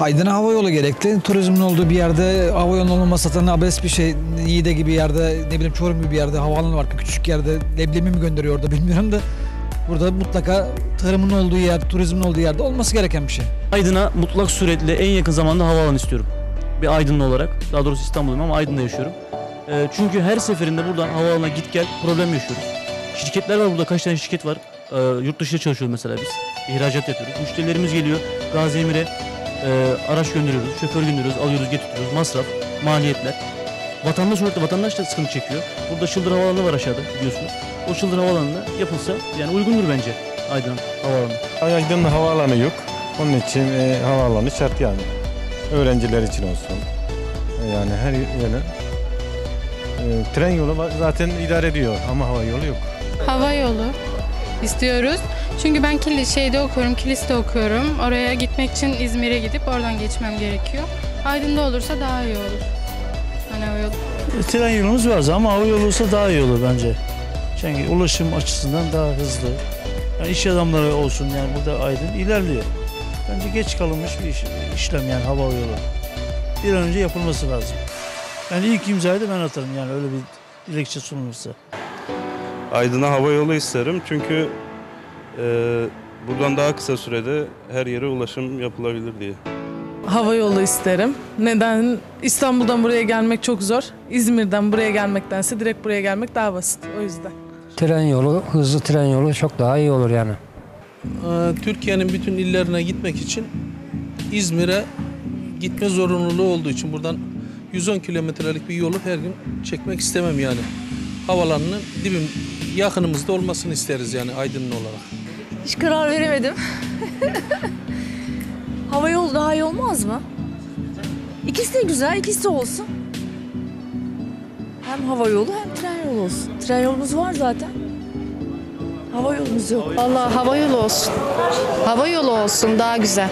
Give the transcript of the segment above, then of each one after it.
Aydın'a hava yolu gerekli. Turizmin olduğu bir yerde hava yolunun olmaması zaten abes bir şey. Niğde gibi yerde, ne bileyim Çorum gibi bir yerde havaalanı var. Küçük yerde leblebi mi gönderiyor orada bilmiyorum da. Burada mutlaka tarımın olduğu yer, turizmin olduğu yerde olması gereken bir şey. Aydın'a mutlak suretle en yakın zamanda havaalanı istiyorum. Bir Aydınlı olarak. Daha doğrusu İstanbul'dayım ama Aydın'da yaşıyorum. Ee, çünkü her seferinde buradan havaalanına git gel problem yaşıyoruz. Şirketler var burada kaç tane şirket var. Ee, yurt dışında çalışıyoruz mesela biz. İhracat yapıyoruz. Müşterilerimiz geliyor. Gazi Emir'e e, araç gönderiyoruz, şoför gönderiyoruz, alıyoruz, getiriyoruz. Masraf, maliyetler. Vatandaş olarak da vatandaş da sıkıntı çekiyor. Burada Çıldır Havaalanı var aşağıda biliyorsunuz. O Çıldır Havaalanı'nda yapılsa yani uygundur bence Aydın Havaalanı. Aydın'da havaalanı yok. Onun için e, havaalanı şart yani. Öğrenciler için olsun. E, Yani her yöne. E, tren yolu zaten idare ediyor ama hava yolu yok. Hava yolu istiyoruz. Çünkü ben Kilis şeyde okuyorum, Kilis'te okuyorum. Oraya gitmek için İzmir'e gidip oradan geçmem gerekiyor. Aydın'da olursa daha iyi olur. Hani hava yolu. Tren yolumuz var ama hava yolu olsa daha iyi olur bence. Çünkü ulaşım açısından daha hızlı. Yani iş adamları olsun yani burada Aydın ilerliyor. Bence geç kalınmış bir iş- işlem yani hava yolu. Bir an önce yapılması lazım. Yani ilk imzayı da ben atarım yani öyle bir dilekçe sunulursa. Aydın'a hava yolu isterim çünkü e, buradan daha kısa sürede her yere ulaşım yapılabilir diye. Hava yolu isterim. Neden? İstanbul'dan buraya gelmek çok zor. İzmir'den buraya gelmektense direkt buraya gelmek daha basit. O yüzden. Tren yolu, hızlı tren yolu çok daha iyi olur yani. Ee, Türkiye'nin bütün illerine gitmek için İzmir'e gitme zorunluluğu olduğu için buradan 110 kilometrelik bir yolu her gün çekmek istemem yani. Havalanının dibim yakınımızda olmasını isteriz yani Aydınlı olarak. Hiç karar veremedim. Hava yolu daha iyi olmaz mı? İkisi de güzel, ikisi de olsun. Hem hava yolu hem tren yolu olsun. Tren yolumuz var zaten. Hava yolumuz yok. Vallahi hava yolu olsun. Hava yolu olsun daha güzel.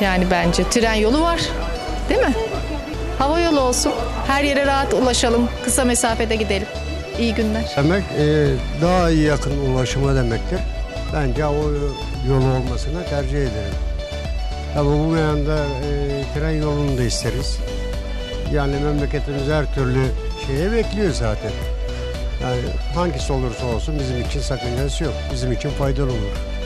Yani bence tren yolu var. Değil mi? Hava yolu olsun. Her yere rahat ulaşalım. Kısa mesafede gidelim. İyi günler. Demek e, daha iyi yakın ulaşıma demektir. Bence o yolu olmasını tercih ederim. Tabii bu meyanda e, tren yolunu da isteriz. Yani memleketimiz her türlü şeye bekliyor zaten. Yani hangisi olursa olsun bizim için sakıncası yok. Bizim için faydalı olur.